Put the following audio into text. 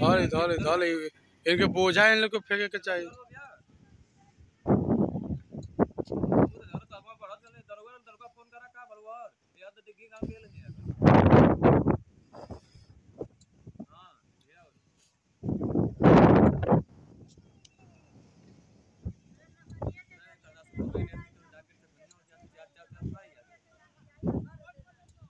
धोले इनके बोझा इन लोग को फेंके के चाहिए फ़ोन करा का बलवार काम के लिए